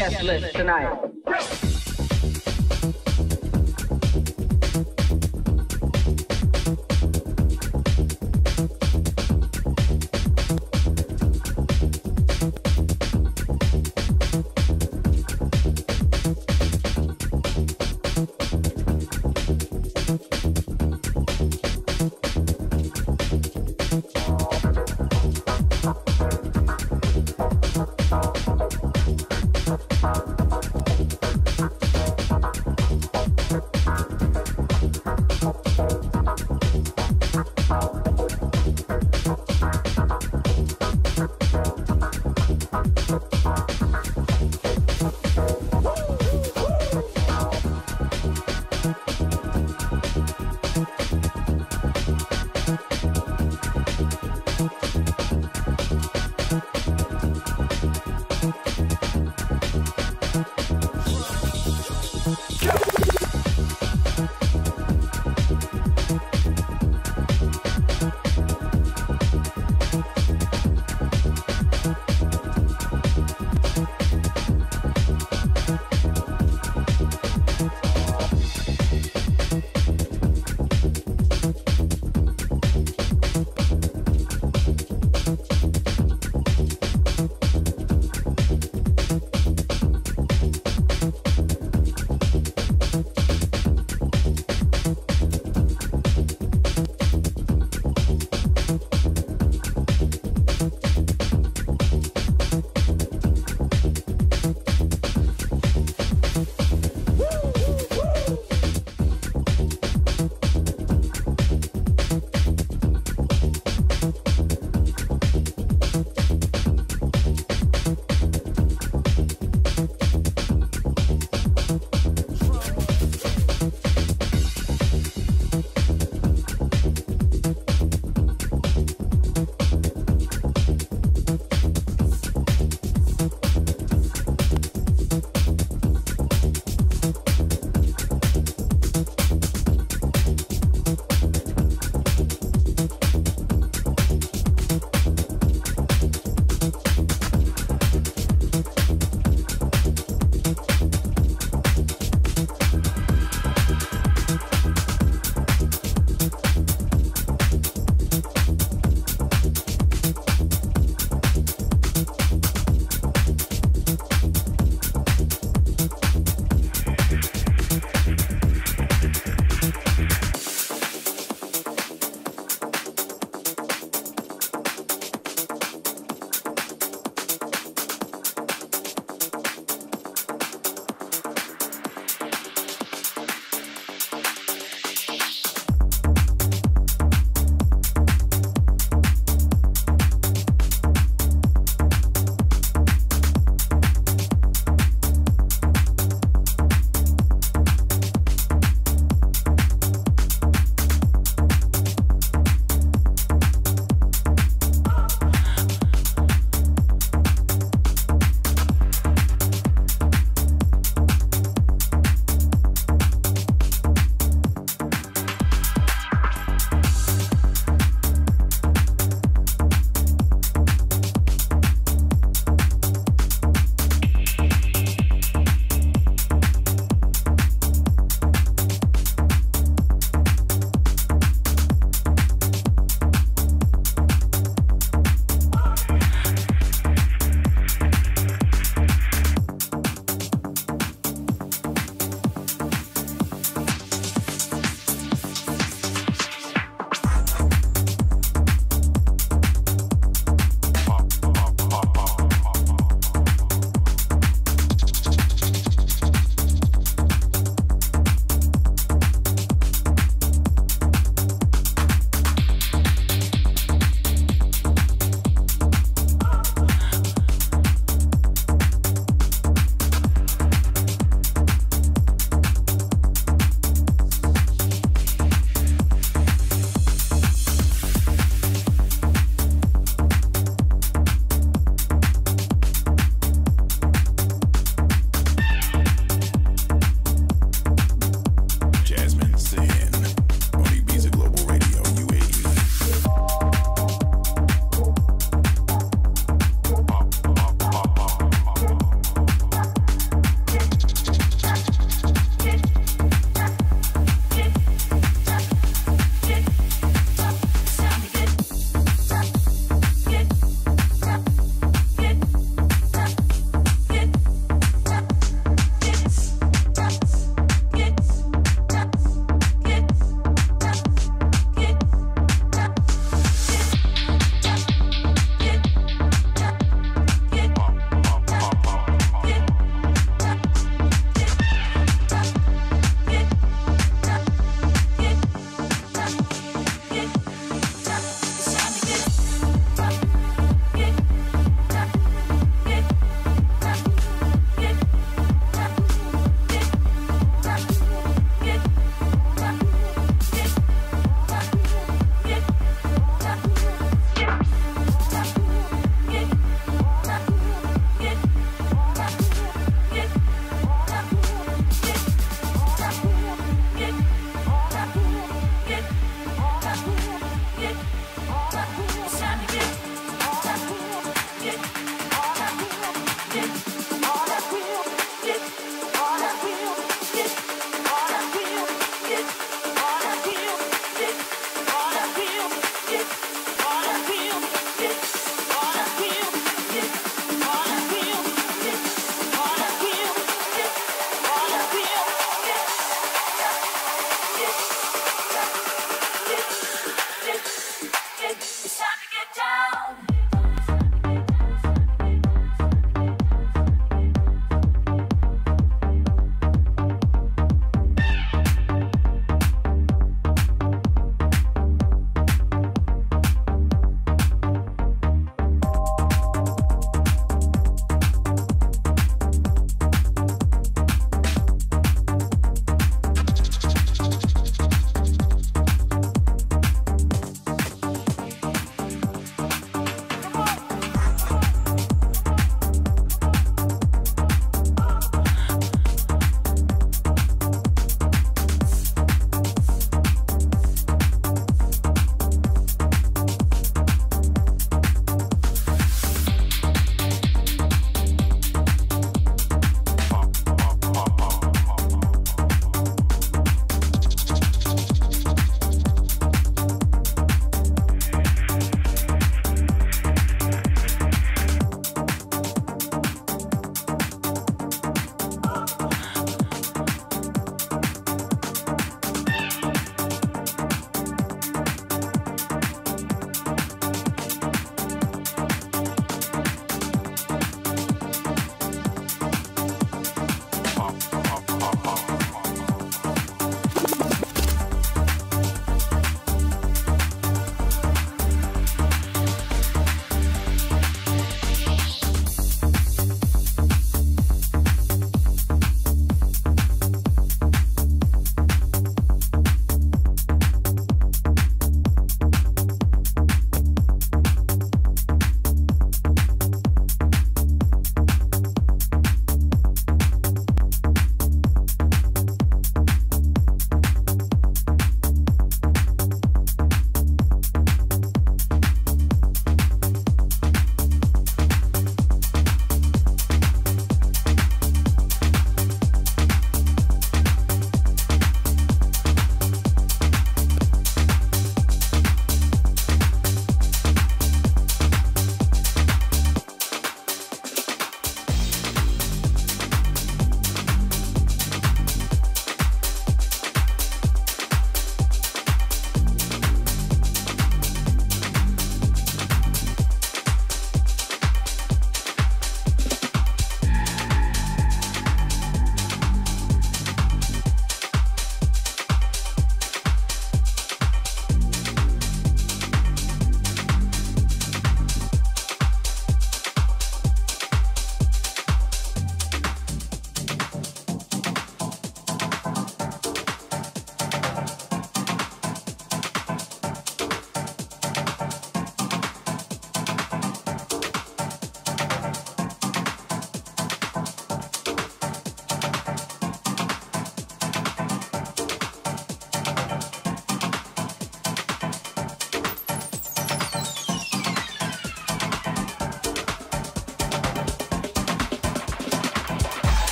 guest list tonight.